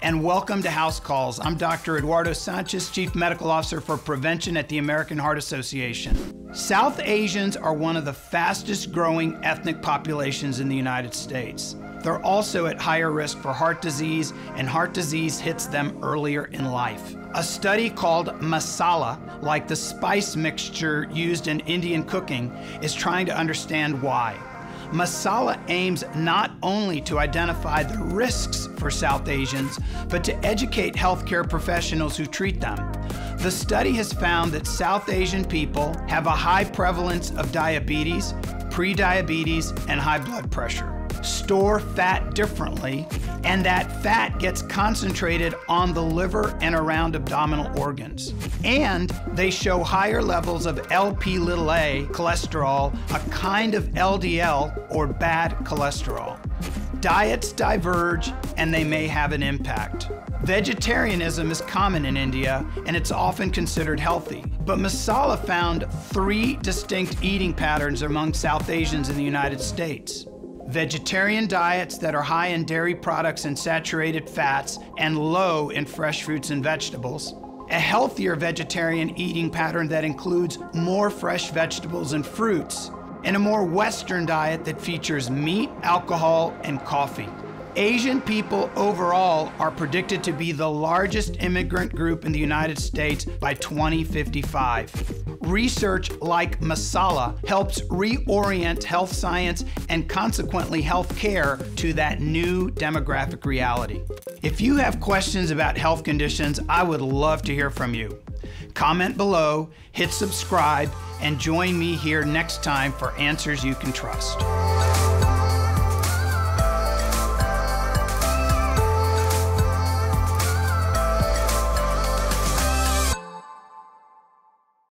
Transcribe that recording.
and welcome to House Calls. I'm Dr. Eduardo Sanchez, Chief Medical Officer for Prevention at the American Heart Association. South Asians are one of the fastest growing ethnic populations in the United States. They're also at higher risk for heart disease, and heart disease hits them earlier in life. A study called masala, like the spice mixture used in Indian cooking, is trying to understand why. Masala aims not only to identify the risks for South Asians, but to educate healthcare professionals who treat them. The study has found that South Asian people have a high prevalence of diabetes, prediabetes, and high blood pressure store fat differently, and that fat gets concentrated on the liver and around abdominal organs. And they show higher levels of LP little a cholesterol, a kind of LDL or bad cholesterol. Diets diverge and they may have an impact. Vegetarianism is common in India and it's often considered healthy. But Masala found three distinct eating patterns among South Asians in the United States vegetarian diets that are high in dairy products and saturated fats and low in fresh fruits and vegetables, a healthier vegetarian eating pattern that includes more fresh vegetables and fruits, and a more Western diet that features meat, alcohol, and coffee. Asian people overall are predicted to be the largest immigrant group in the United States by 2055. Research like Masala helps reorient health science and consequently health care to that new demographic reality. If you have questions about health conditions, I would love to hear from you. Comment below, hit subscribe, and join me here next time for answers you can trust.